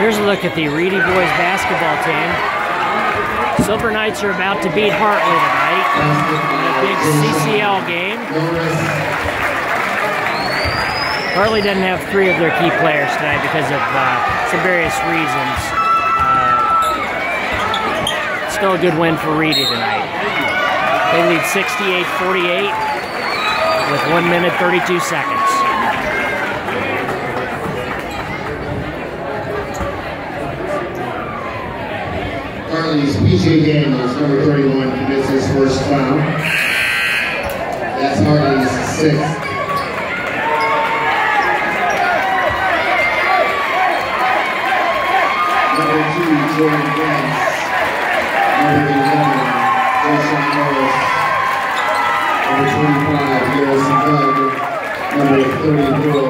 Here's a look at the Ready boys basketball team. Silver Knights are about to beat Hartley tonight in a big CCL game. Hartley doesn't have three of their key players tonight because of uh, some various reasons. Uh, still a good win for Ready tonight. They lead 68-48 with 1 minute 32 seconds. Hartley's PJ Daniels, number 31, commits his first foul. That's Hartley's sixth. Number two, Jordan Grants. Number 11, Jason Morris. Number 25, Garrison Gardner. Number 34,